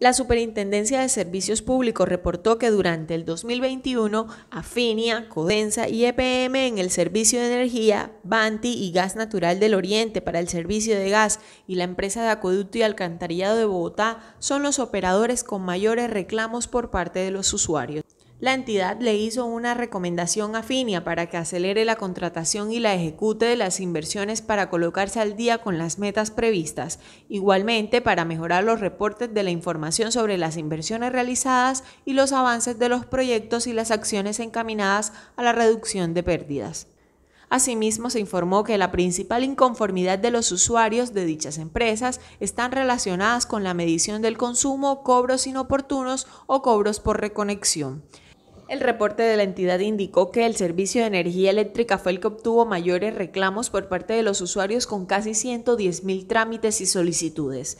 La Superintendencia de Servicios Públicos reportó que durante el 2021, Afinia, Codensa y EPM en el servicio de energía, Banti y Gas Natural del Oriente para el servicio de gas y la empresa de acueducto y alcantarillado de Bogotá son los operadores con mayores reclamos por parte de los usuarios. La entidad le hizo una recomendación a Finia para que acelere la contratación y la ejecute de las inversiones para colocarse al día con las metas previstas, igualmente para mejorar los reportes de la información sobre las inversiones realizadas y los avances de los proyectos y las acciones encaminadas a la reducción de pérdidas. Asimismo, se informó que la principal inconformidad de los usuarios de dichas empresas están relacionadas con la medición del consumo, cobros inoportunos o cobros por reconexión. El reporte de la entidad indicó que el servicio de energía eléctrica fue el que obtuvo mayores reclamos por parte de los usuarios con casi 110 mil trámites y solicitudes.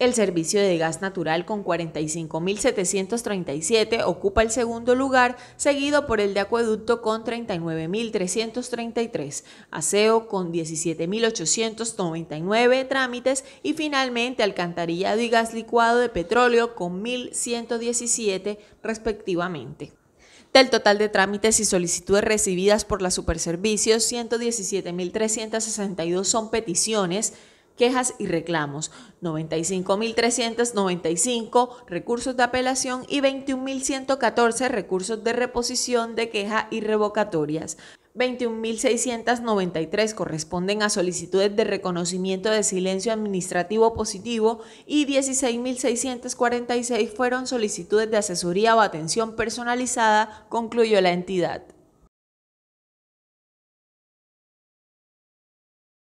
El servicio de gas natural con 45.737 ocupa el segundo lugar, seguido por el de acueducto con 39.333, aseo con 17.899 trámites y finalmente alcantarillado y gas licuado de petróleo con 1.117 respectivamente. Del total de trámites y solicitudes recibidas por la Superservicios, 117.362 son peticiones, quejas y reclamos, 95.395 recursos de apelación y 21.114 recursos de reposición de queja y revocatorias. 21.693 corresponden a solicitudes de reconocimiento de silencio administrativo positivo y 16.646 fueron solicitudes de asesoría o atención personalizada, concluyó la entidad.